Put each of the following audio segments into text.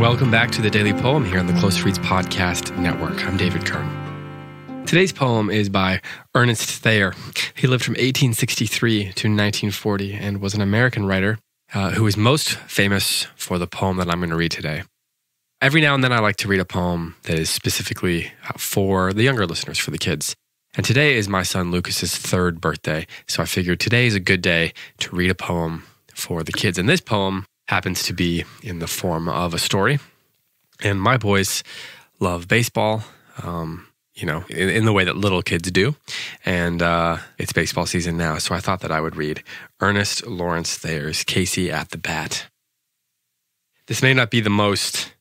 Welcome back to the Daily Poem here on the Close Reads Podcast Network. I'm David Kern. Today's poem is by Ernest Thayer. He lived from 1863 to 1940 and was an American writer uh, who is most famous for the poem that I'm going to read today. Every now and then, I like to read a poem that is specifically uh, for the younger listeners, for the kids. And today is my son Lucas's third birthday, so I figured today is a good day to read a poem for the kids. And this poem happens to be in the form of a story. And my boys love baseball, um, you know, in, in, the way that little kids do. And uh, it's baseball season now. So I thought that I would read Ernest Lawrence Thayer's Casey at the Bat. This may not be the most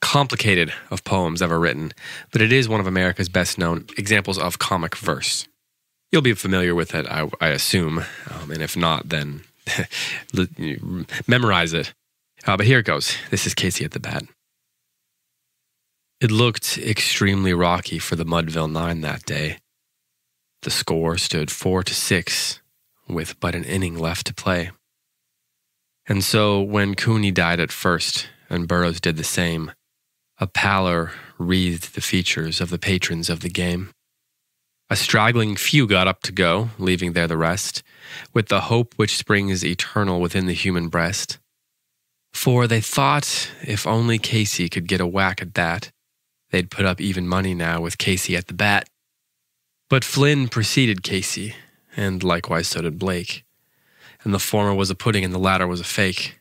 complicated of poems ever written, but it is one of America's best known examples of comic verse. You'll be familiar with it, I, I assume. Um, and if not, then memorize it. Uh, but here it goes. This is Casey at the bat. It looked extremely rocky for the Mudville Nine that day. The score stood four to six, with but an inning left to play. And so when Cooney died at first, and Barrows did the same, a pallor wreathed the features of the patrons of the game. A straggling few got up to go, leaving there the rest, with the hope which springs eternal within the human breast. For they thought if only Casey could get a whack at that, they'd put up even money now with Casey at the bat. But Flynn preceded Casey, and likewise so did Blake, and the former was a pudding and the latter was a fake.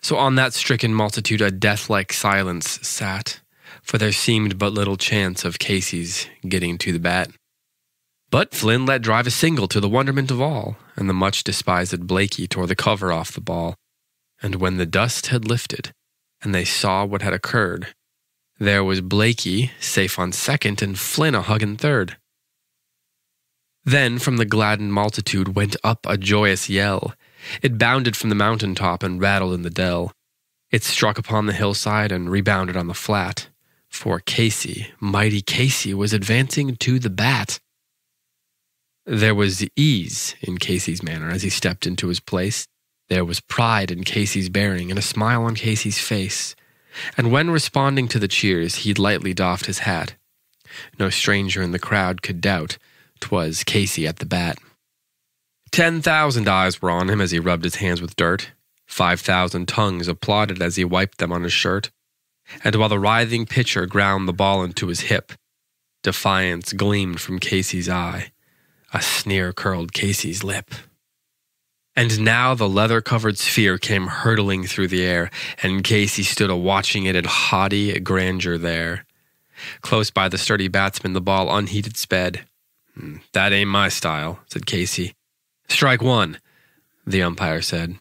So on that stricken multitude a death-like silence sat, for there seemed but little chance of Casey's getting to the bat. But Flynn let drive a single to the wonderment of all, and the much despised Blakey tore the cover off the ball. And when the dust had lifted, and they saw what had occurred, there was Blakey safe on second, and Flynn a huggin' third. Then from the gladdened multitude went up a joyous yell. It bounded from the mountain top and rattled in the dell. It struck upon the hillside and rebounded on the flat. For Casey, mighty Casey, was advancing to the bat. There was ease in Casey's manner as he stepped into his place. There was pride in Casey's bearing and a smile on Casey's face. And when responding to the cheers, he lightly doffed his hat. No stranger in the crowd could doubt 'twas Casey at the bat. Ten thousand eyes were on him as he rubbed his hands with dirt. Five thousand tongues applauded as he wiped them on his shirt. And while the writhing pitcher ground the ball into his hip, defiance gleamed from Casey's eye. A sneer curled Casey's lip. And now the leather covered sphere came hurtling through the air, and Casey stood a watching it in haughty grandeur there. Close by the sturdy batsman, the ball unheeded sped. Hmm, that ain't my style, said Casey. Strike one, the umpire said.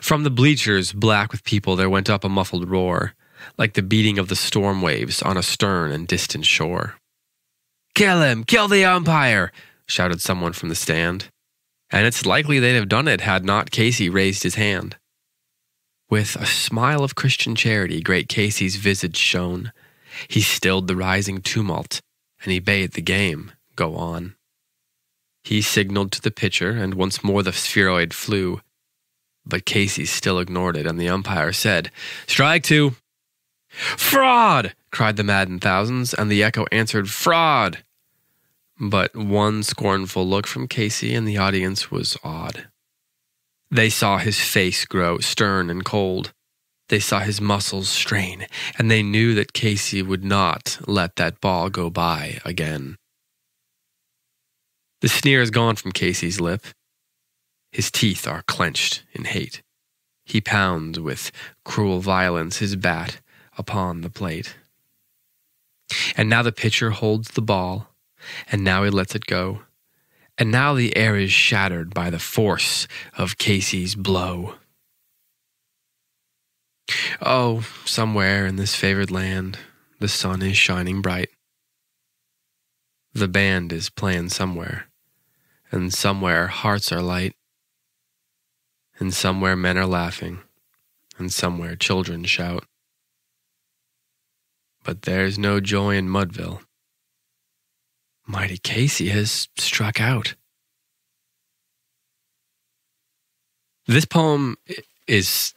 From the bleachers, black with people, there went up a muffled roar, like the beating of the storm waves on a stern and distant shore. Kill him! Kill the umpire! Shouted someone from the stand. And it's likely they'd have done it had not Casey raised his hand. With a smile of Christian charity, great Casey's visage shone. He stilled the rising tumult, and he bade the game go on. He signaled to the pitcher, and once more the spheroid flew. But Casey still ignored it, and the umpire said, Strike two. Fraud! cried the maddened thousands, and the echo answered, Fraud! But one scornful look from Casey and the audience was awed. They saw his face grow stern and cold. They saw his muscles strain, and they knew that Casey would not let that ball go by again. The sneer is gone from Casey's lip. His teeth are clenched in hate. He pounds with cruel violence his bat upon the plate. And now the pitcher holds the ball and now he lets it go. And now the air is shattered by the force of Casey's blow. Oh, somewhere in this favored land, the sun is shining bright. The band is playing somewhere, and somewhere hearts are light, and somewhere men are laughing, and somewhere children shout. But there's no joy in Mudville Mighty Casey has struck out. This poem is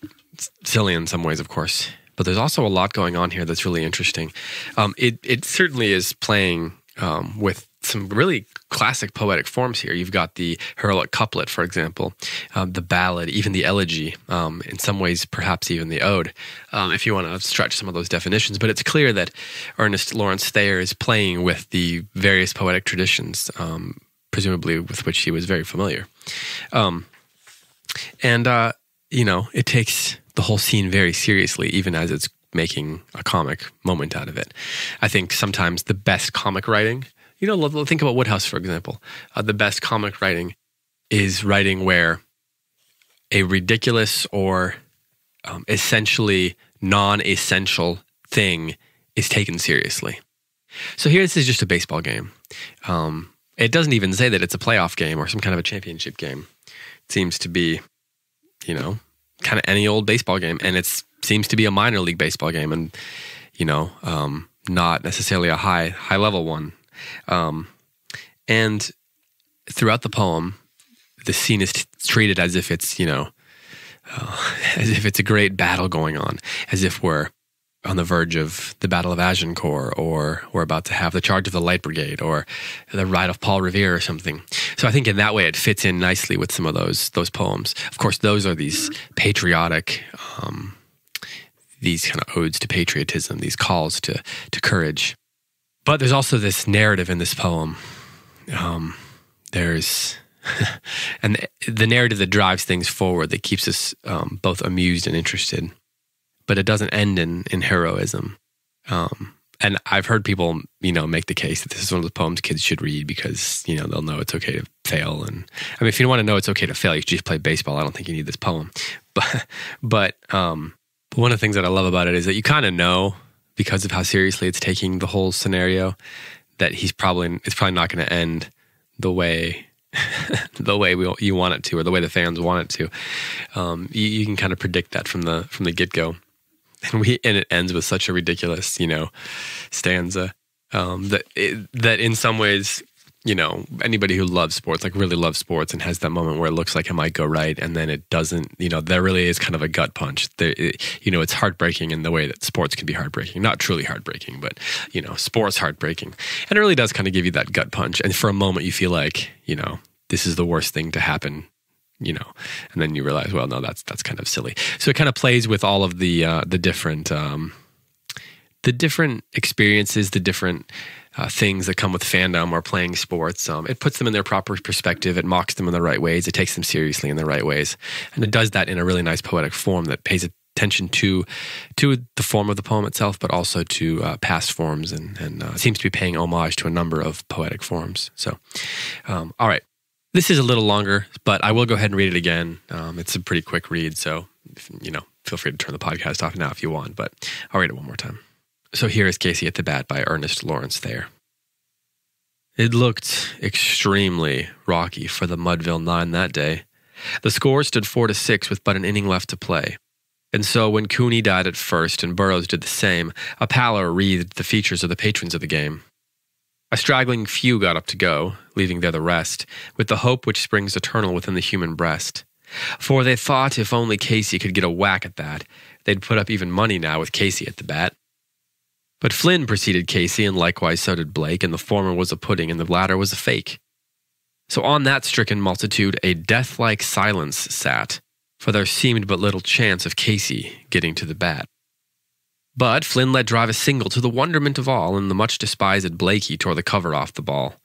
silly in some ways, of course, but there's also a lot going on here that's really interesting. Um, it it certainly is playing um, with some really classic poetic forms here. You've got the heroic couplet, for example, um, the ballad, even the elegy, um, in some ways, perhaps even the ode, um, if you want to stretch some of those definitions. But it's clear that Ernest Lawrence Thayer is playing with the various poetic traditions, um, presumably with which he was very familiar. Um, and, uh, you know, it takes the whole scene very seriously, even as it's making a comic moment out of it. I think sometimes the best comic writing, you know, think about Wodehouse, for example. Uh, the best comic writing is writing where a ridiculous or um, essentially non essential thing is taken seriously. So here, this is just a baseball game. Um, it doesn't even say that it's a playoff game or some kind of a championship game. It seems to be, you know, kind of any old baseball game, and it seems to be a minor league baseball game, and you know, um, not necessarily a high high level one. Um, and throughout the poem, the scene is t- treated as if it's you know, uh, as if it's a great battle going on, as if we're on the verge of the Battle of Agincourt, or we're about to have the charge of the Light Brigade, or the ride of Paul Revere, or something. So I think in that way it fits in nicely with some of those those poems. Of course, those are these patriotic, um, these kind of odes to patriotism, these calls to to courage. But there's also this narrative in this poem. Um, there's and the narrative that drives things forward that keeps us um, both amused and interested but it doesn't end in in heroism. Um, and I've heard people, you know, make the case that this is one of the poems kids should read because you know they'll know it's okay to fail. And I mean, if you want to know it's okay to fail, you should just play baseball. I don't think you need this poem. But but um, but one of the things that I love about it is that you kind of know because of how seriously it's taking the whole scenario that he's probably it's probably not going to end the way the way we, you want it to or the way the fans want it to. Um, you, you can kind of predict that from the from the get go and we and it ends with such a ridiculous, you know, stanza um, that it, that in some ways, you know, anybody who loves sports, like really loves sports, and has that moment where it looks like it might go right, and then it doesn't. You know, there really is kind of a gut punch. It, you know, it's heartbreaking in the way that sports can be heartbreaking. Not truly heartbreaking, but you know, sports heartbreaking, and it really does kind of give you that gut punch. And for a moment, you feel like, you know, this is the worst thing to happen you know, and then you realize, well, no, that's that's kind of silly. So it kind of plays with all of the uh, the different um, the different experiences, the different uh, things that come with fandom or playing sports. Um, it puts them in their proper perspective. It mocks them in the right ways. It takes them seriously in the right ways, and it does that in a really nice poetic form that pays attention to to the form of the poem itself, but also to uh, past forms, and, and uh, seems to be paying homage to a number of poetic forms. So, um, all right. This is a little longer, but I will go ahead and read it again. Um, it's a pretty quick read, so you know, feel free to turn the podcast off now if you want, but I'll read it one more time. So here is Casey at the Bat by Ernest Lawrence Thayer. It looked extremely rocky for the Mudville Nine that day. The score stood four to six with but an inning left to play. And so when Cooney died at first and Barrows did the same, a pallor wreathed the features of the patrons of the game. A straggling few got up to go, leaving there the rest, with the hope which springs eternal within the human breast. For they thought if only Casey could get a whack at that, they'd put up even money now with Casey at the bat. But Flynn preceded Casey, and likewise so did Blake, and the former was a pudding, and the latter was a fake. So on that stricken multitude a death-like silence sat, for there seemed but little chance of Casey getting to the bat. But Flynn let drive a single to the wonderment of all, and the much despised Blakey tore the cover off the ball.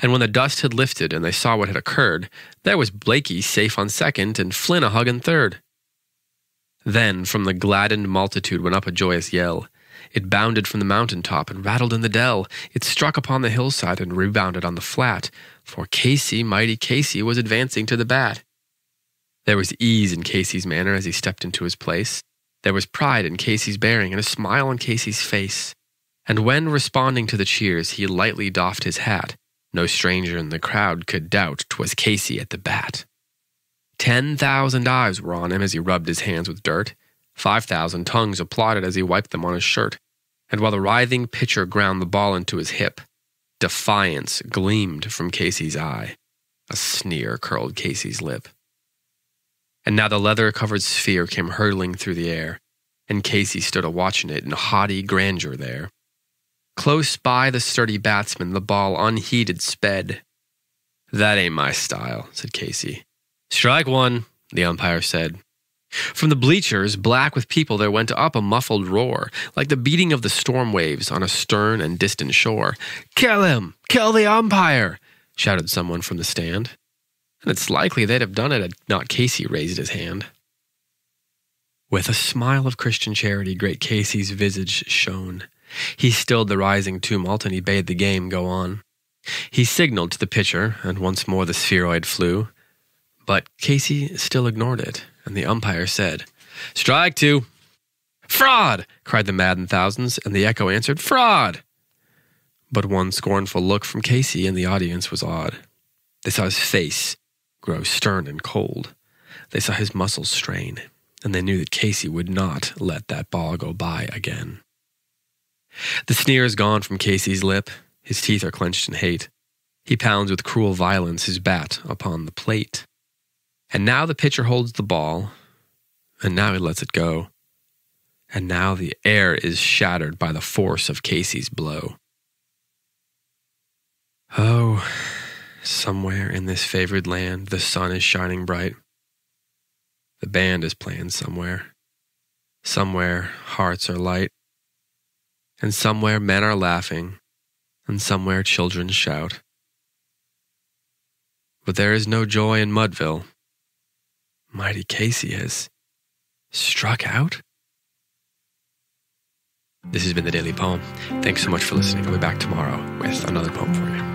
And when the dust had lifted and they saw what had occurred, there was Blakey safe on second and Flynn a hugging third. Then from the gladdened multitude went up a joyous yell. It bounded from the mountain top and rattled in the dell. It struck upon the hillside and rebounded on the flat, for Casey, mighty Casey, was advancing to the bat. There was ease in Casey's manner as he stepped into his place. There was pride in Casey's bearing and a smile on Casey's face. And when responding to the cheers, he lightly doffed his hat, no stranger in the crowd could doubt 'twas Casey at the bat. Ten thousand eyes were on him as he rubbed his hands with dirt. Five thousand tongues applauded as he wiped them on his shirt. And while the writhing pitcher ground the ball into his hip, defiance gleamed from Casey's eye. A sneer curled Casey's lip. And now the leather covered sphere came hurtling through the air, and Casey stood a watching it in haughty grandeur there. Close by the sturdy batsman, the ball unheeded sped. That ain't my style, said Casey. Strike one, the umpire said. From the bleachers, black with people, there went up a muffled roar, like the beating of the storm waves on a stern and distant shore. Kill him! Kill the umpire! shouted someone from the stand. And it's likely they'd have done it had not Casey raised his hand. With a smile of Christian charity, great Casey's visage shone. He stilled the rising tumult and he bade the game go on. He signaled to the pitcher, and once more the spheroid flew. But Casey still ignored it, and the umpire said, Strike two. Fraud! cried the maddened thousands, and the echo answered, Fraud! But one scornful look from Casey and the audience was awed. They saw his face grow stern and cold. They saw his muscles strain, and they knew that Casey would not let that ball go by again. The sneer is gone from Casey's lip, his teeth are clenched in hate. He pounds with cruel violence his bat upon the plate. And now the pitcher holds the ball, and now he lets it go. And now the air is shattered by the force of Casey's blow. Oh, somewhere in this favored land, the sun is shining bright. The band is playing somewhere. Somewhere hearts are light. And somewhere men are laughing, and somewhere children shout. But there is no joy in Mudville. Mighty Casey has struck out? This has been the Daily Poem. Thanks so much for listening. I'll be back tomorrow with another poem for you.